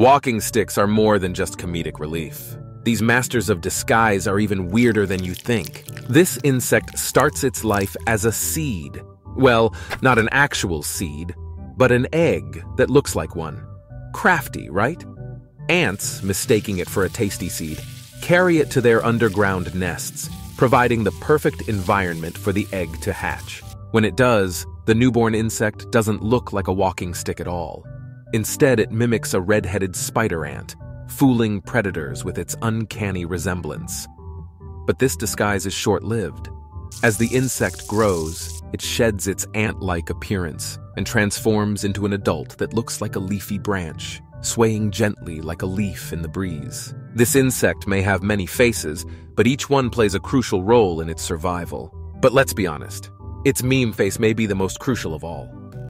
Walking sticks are more than just comedic relief. These masters of disguise are even weirder than you think. This insect starts its life as a seed. Well, not an actual seed, but an egg that looks like one. Crafty, right? Ants, mistaking it for a tasty seed, carry it to their underground nests, providing the perfect environment for the egg to hatch. When it does, the newborn insect doesn't look like a walking stick at all. Instead, it mimics a red-headed spider ant, fooling predators with its uncanny resemblance. But this disguise is short-lived. As the insect grows, it sheds its ant-like appearance and transforms into an adult that looks like a leafy branch, swaying gently like a leaf in the breeze. This insect may have many faces, but each one plays a crucial role in its survival. But let's be honest, its meme face may be the most crucial of all.